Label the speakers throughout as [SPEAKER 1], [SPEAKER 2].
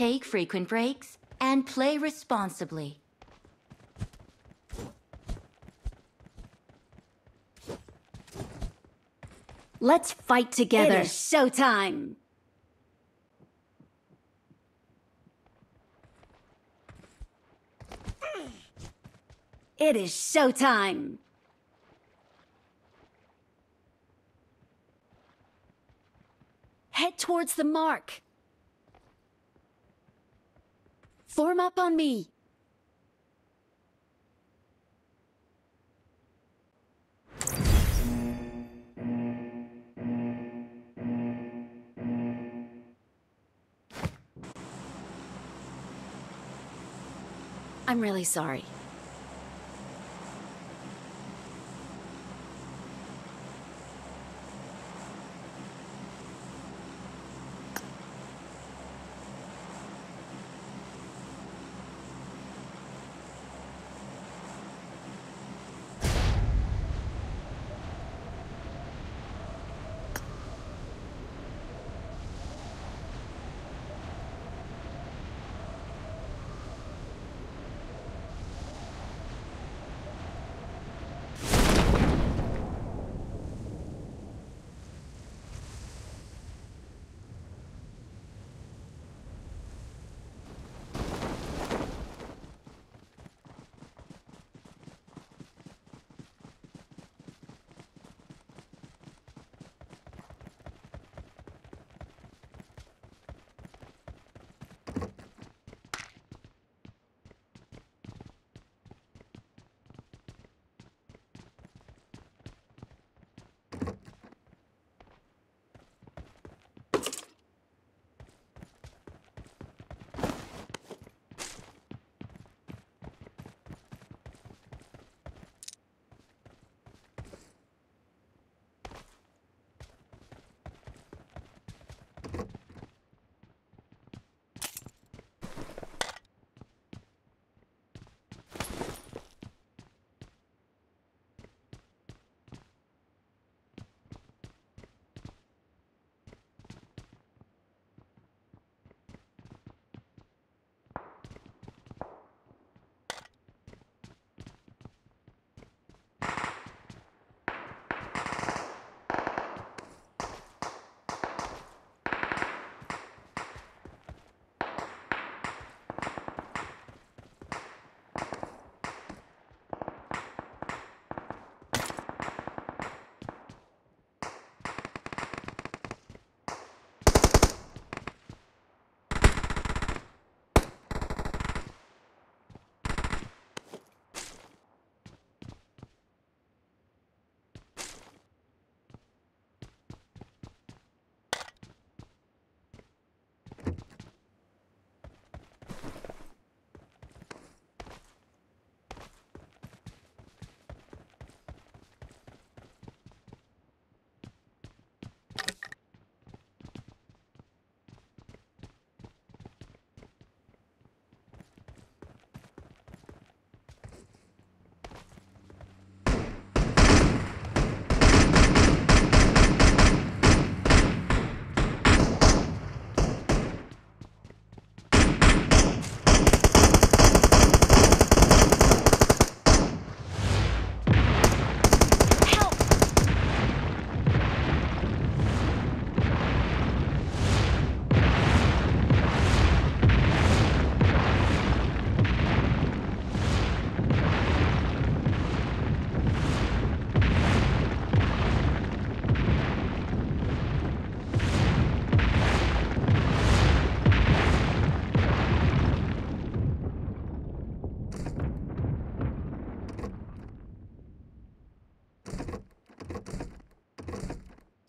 [SPEAKER 1] take frequent breaks, and play responsibly.
[SPEAKER 2] Let's fight together.
[SPEAKER 3] It is showtime! It is showtime!
[SPEAKER 2] Head towards the mark. Form up on me. I'm really sorry.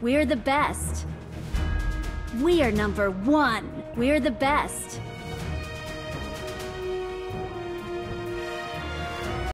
[SPEAKER 2] We're the best. We are number one. We're the best.